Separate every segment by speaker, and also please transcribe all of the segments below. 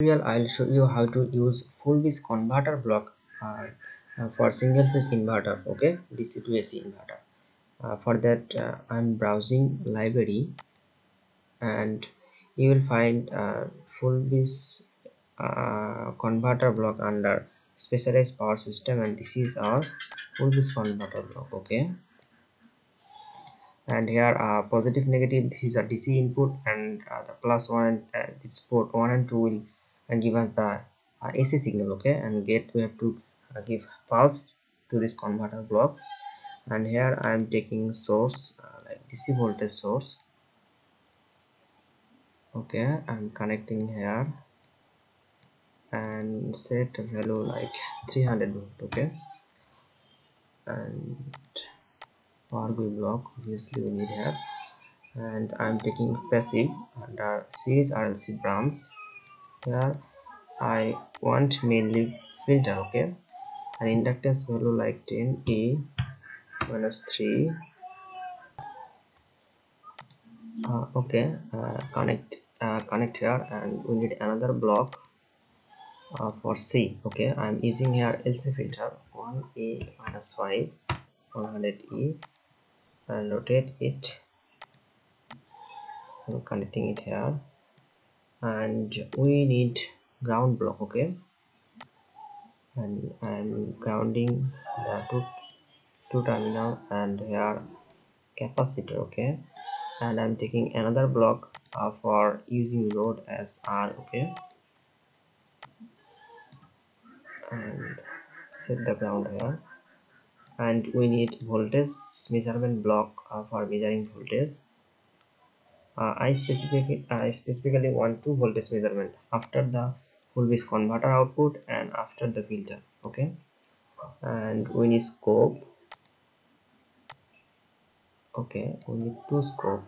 Speaker 1: tutorial I'll show you how to use full bridge converter block uh, uh, for single phase inverter okay? DC to AC inverter. Uh, for that uh, I'm browsing library and you will find uh, full bridge uh, converter block under specialized power system and this is our full bridge converter block okay? And here uh, positive negative this is a DC input and the plus one uh, this port one and two will and give us the uh, AC signal okay? And get we have to uh, give pulse to this converter block. And here I am taking source uh, like DC voltage source. Okay I'm connecting here. And set value like 300 volt okay? And power block obviously we need here. And I'm taking passive uh, series RLC branch here I want mainly filter okay? And inductance value like 10 e minus 3 uh, okay uh, connect uh, connect here and we need another block uh, for C okay? I'm using here LC filter 1e minus 5 100e and rotate it. I'm connecting it here and we need ground block okay? And I'm grounding the two, two terminal and here capacitor okay? And I'm taking another block uh, for using load as R okay? And set the ground here. And we need voltage measurement block uh, for measuring voltage uh, I specifically I specifically want two voltage measurement after the full bridge converter output and after the filter okay? And we need scope okay? We need two scope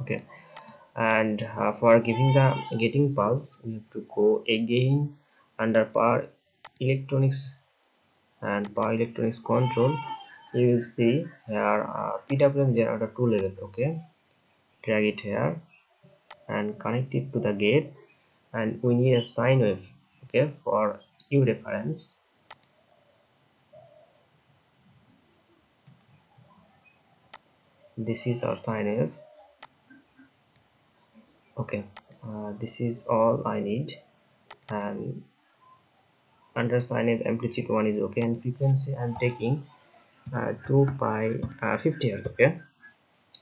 Speaker 1: okay? And uh, for giving the getting pulse we have to go again under power electronics and power electronics control you will see here uh, PWM generator 2 level okay? Drag it here and connect it to the gate and we need a sine wave okay for U reference this is our sine wave okay? Uh, this is all I need and under sine wave amplitude 1 is okay and frequency I'm taking uh, 2 pi uh, 50 hertz okay?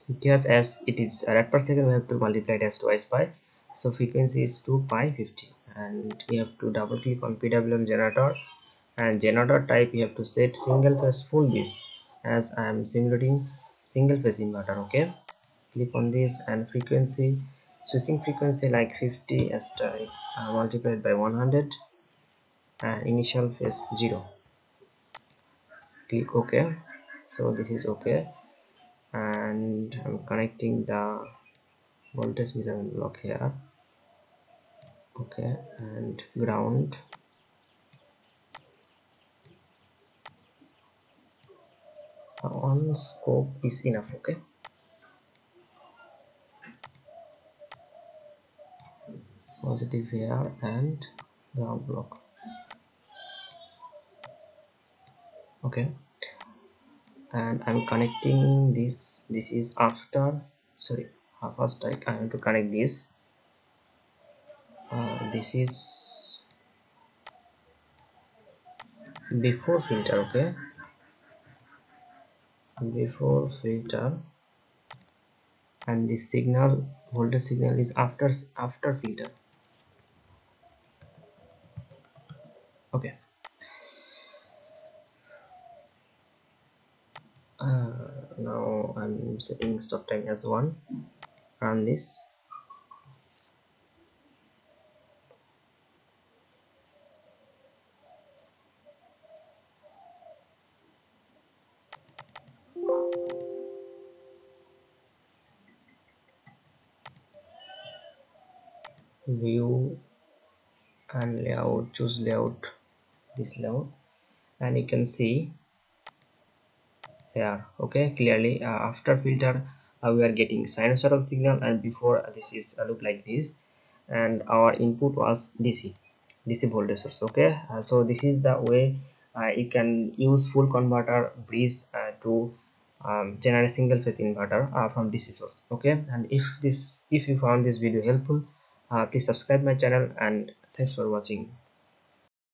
Speaker 1: 50 hertz as it is rad per second we have to multiply it as twice by. So frequency is 2 pi 50 and we have to double click on pwm generator. And generator type you have to set single phase full bridge as i am simulating single phase inverter okay? Click on this and frequency switching frequency like 50 as uh, multiplied by 100 and initial phase 0 click ok. So this is okay and I'm connecting the voltage measurement block here. Okay and ground. One scope is enough okay positive here and ground block okay. And I'm connecting this this is after sorry first I, I have to connect this. Uh, this is before filter okay? Before filter. And this signal voltage signal is after after filter. Okay now I'm setting stop time as one. Run this. View and layout. Choose layout. This layout. And you can see here okay clearly uh, after filter uh, we are getting sinusoidal signal and before this is uh, look like this. And our input was dc dc voltage source okay so this is the way you can use full converter bridge to um, generate single phase inverter uh, from dc source okay? And if this if you found this video helpful uh, please subscribe my channel and thanks for watching